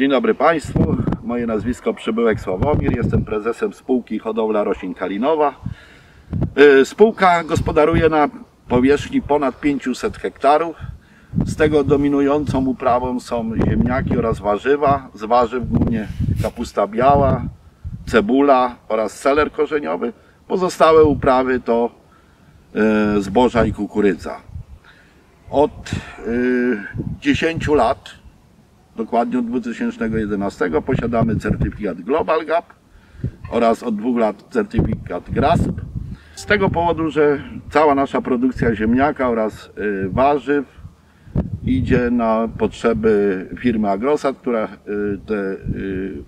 Dzień dobry Państwu. Moje nazwisko Przybyłek Sławomir. Jestem prezesem spółki Hodowla Roślin Kalinowa. Y, Spółka gospodaruje na powierzchni ponad 500 hektarów. Z tego dominującą uprawą są ziemniaki oraz warzywa. Z warzyw głównie kapusta biała, cebula oraz seler korzeniowy. Pozostałe uprawy to y, zboża i kukurydza. Od y, 10 lat dokładnie od 2011 posiadamy certyfikat Global Gap oraz od dwóch lat certyfikat GRASP. Z tego powodu, że cała nasza produkcja ziemniaka oraz y, warzyw idzie na potrzeby firmy Agrosat, która y, te y,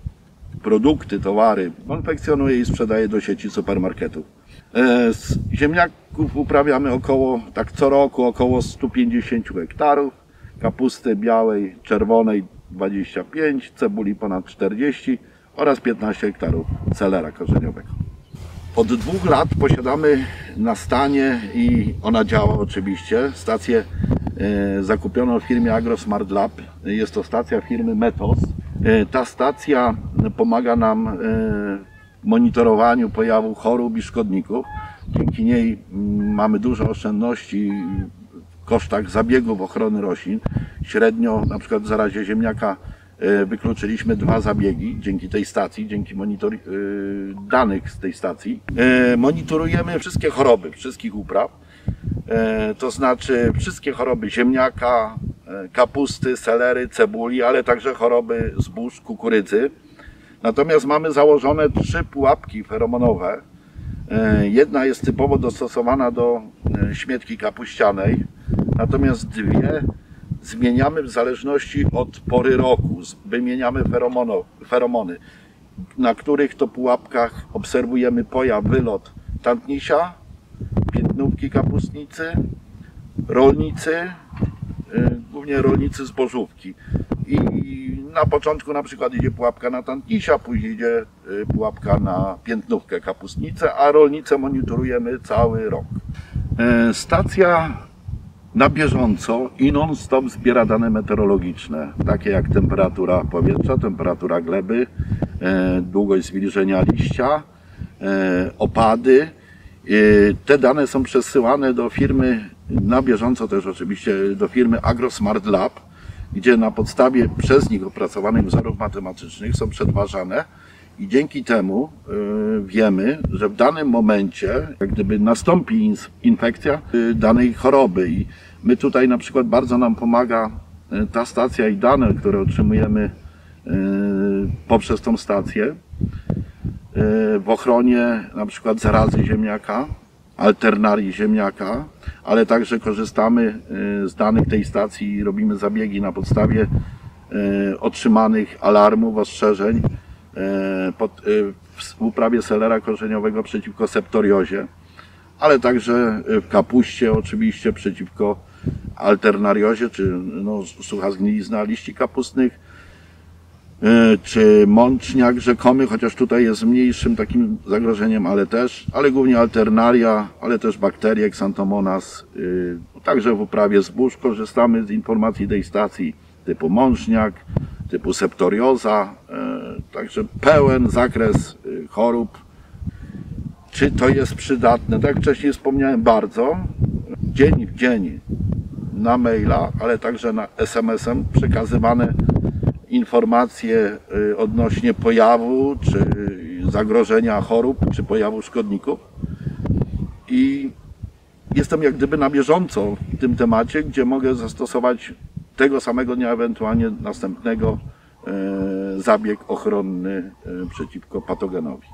produkty, towary konfekcjonuje i sprzedaje do sieci supermarketów. E, Z ziemniaków uprawiamy około, tak co roku, około 150 hektarów kapusty białej, czerwonej 25, cebuli ponad 40 oraz 15 hektarów celera korzeniowego. Od dwóch lat posiadamy na stanie i ona działa oczywiście stację e, zakupioną w firmie AgroSmart Lab. Jest to stacja firmy Metos. E, ta stacja pomaga nam e, w monitorowaniu pojawu chorób i szkodników. Dzięki niej mm, mamy duże oszczędności kosztach zabiegów ochrony roślin. Średnio na przykład w zarazie ziemniaka e, wykluczyliśmy dwa zabiegi dzięki tej stacji, dzięki monitor, e, danych z tej stacji. E, Monitorujemy wszystkie choroby, wszystkich upraw, to znaczy wszystkie choroby ziemniaka, kapusty, selery, cebuli, ale także choroby zbóż, kukurydzy. Natomiast mamy założone trzy pułapki feromonowe. Jedna jest typowo dostosowana do śmietki kapuścianej, natomiast dwie zmieniamy w zależności od pory roku. Wymieniamy feromono, feromony, na których to pułapkach obserwujemy pojaw, wylot tantnisia, piętnówki kapustnicy, rolnicy, y, głównie rolnicy zbożówki. I na początku na przykład idzie pułapka na tantnisia, później idzie y, pułapka na piętnówkę kapustnicę, a rolnicę monitorujemy cały rok. E, Stacja na bieżąco i non-stop zbiera dane meteorologiczne, takie jak temperatura powietrza, temperatura gleby, e, długość zwilżenia liścia, e, opady. E, Te dane są przesyłane do firmy, na bieżąco też oczywiście, do firmy AgroSmart Lab, gdzie na podstawie przez nich opracowanych wzorów matematycznych są przetwarzane i dzięki temu y, wiemy, że w danym momencie, jak gdyby nastąpi infekcja y, danej choroby. I my tutaj na przykład bardzo nam pomaga y, ta stacja i dane, które otrzymujemy poprzez tą stację w ochronie na przykład zarazy ziemniaka, alternarii ziemniaka, ale także korzystamy z danych tej stacji i robimy zabiegi na podstawie otrzymanych alarmów, ostrzeżeń pod, y, w uprawie selera korzeniowego przeciwko septoriozie, ale także w kapuście oczywiście przeciwko alternariozie, czy no, sucha zgnilizna liści kapustnych, E, czy mączniak rzekomy, chociaż tutaj jest mniejszym takim zagrożeniem, ale też, ale głównie alternaria, ale też bakterie, xantomonas. y, Także w uprawie zbóż korzystamy z informacji tej stacji typu mączniak, typu septorioza, e, także pełen zakres y, chorób. Czy to jest przydatne? Tak jak wcześniej wspomniałem, bardzo. Dzień w dzień na maila, ale także na SMS-em przekazywane informacje y, odnośnie pojawu, czy zagrożenia chorób, czy pojawu szkodników. I jestem jak gdyby na bieżąco w tym temacie, gdzie mogę zastosować tego samego dnia, ewentualnie następnego E, zabieg ochronny e, przeciwko patogenowi.